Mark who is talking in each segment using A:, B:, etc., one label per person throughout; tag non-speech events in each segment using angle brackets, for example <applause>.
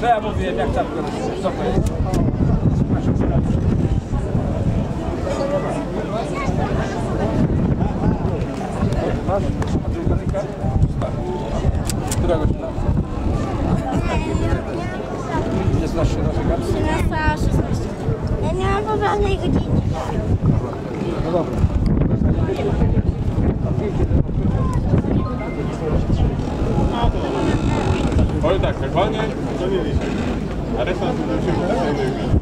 A: To ja mówiłem, jak tam co to jest. Która godzina? Nie znasz się na zegarce?
B: 13.16. Ja nie mam poprawnej godziny.
A: No dobra.
C: Oj tak, jak wolniej, to nie liczy. A reszta to się zajmuje.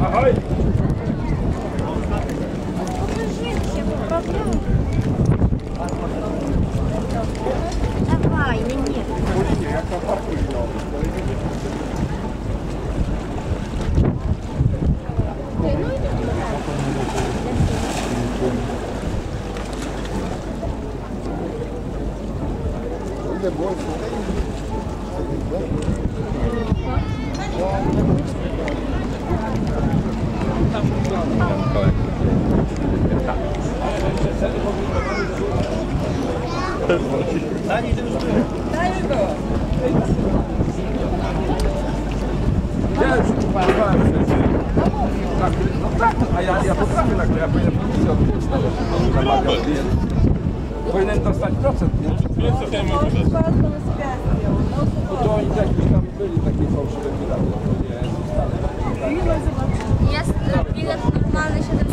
A: Ahoj!
B: Dawaj, nie, nie.
A: Ja już é bom Powinien dostać procent, nie? No to oni by tam byli takie fałszywe piraty. To nie jest wcale.
B: Jest e, bilet normalny 7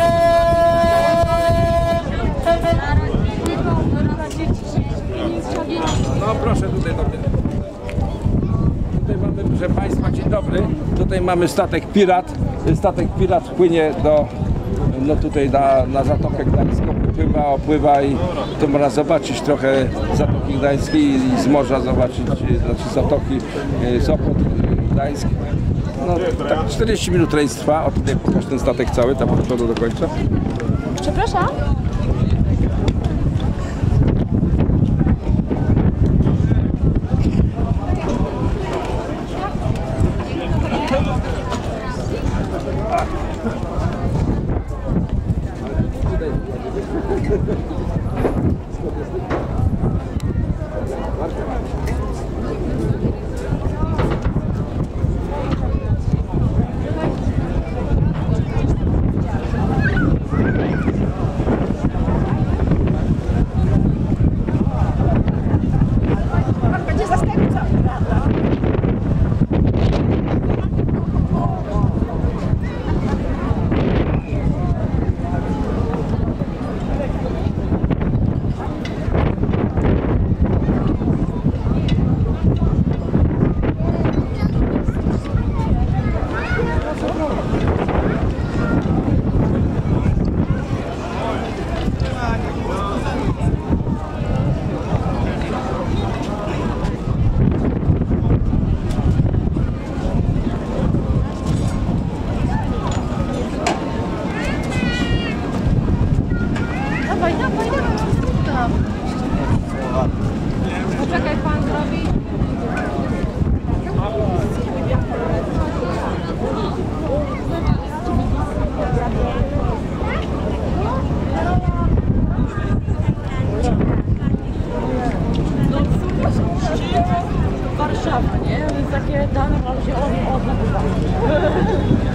A: No proszę tutaj do mnie. Tutaj mamy, proszę Państwa, dzień dobry. Tutaj mamy statek Pirat. Statek Pirat płynie do, no tutaj na, na Zatokę Gdańską, pływa, opływa i to można zobaczyć trochę Zatoki Gdańskiej i z morza zobaczyć, e, znaczy Zatoki Sopot, e, Gdańsk. No, tak 40 minut rejs trwa. O tutaj pokaż ten statek cały, tam do końca.
D: Przepraszam? Warszawa, nie? Więc takie dane mam się od, odnabywać.
E: Nogi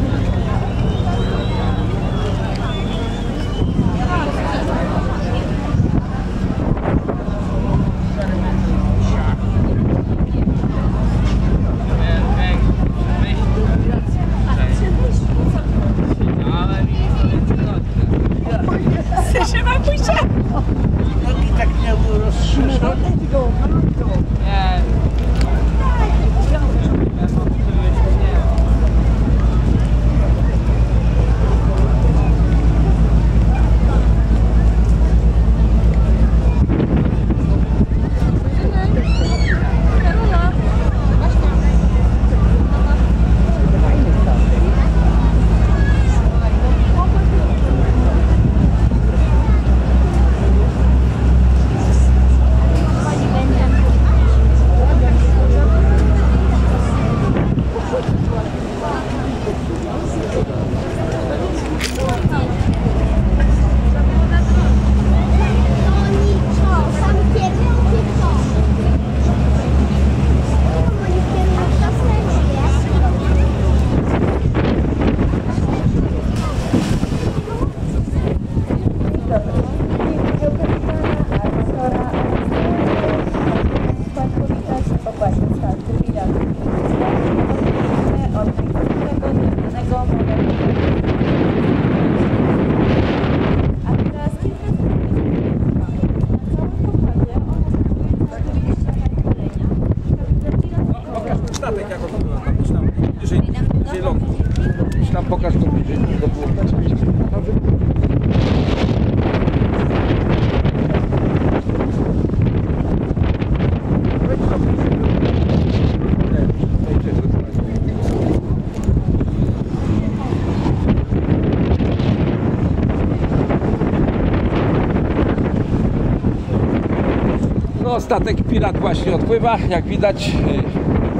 A: statek pirat właśnie odpływa, jak widać.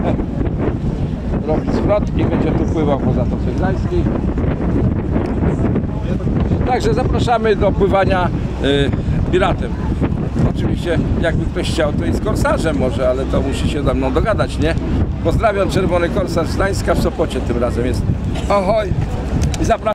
A: e, <laughs> Robi zwrot i będzie tu pływał po Zatoce Gdańskiej. Także zapraszamy do pływania e, piratem. Oczywiście, jakby ktoś chciał, to z korsarzem może, ale to musi się ze mną dogadać, nie? Pozdrawiam, Czerwony Korsarz z Gdańska w Sopocie tym razem jest. Ohoj! I zapraszam.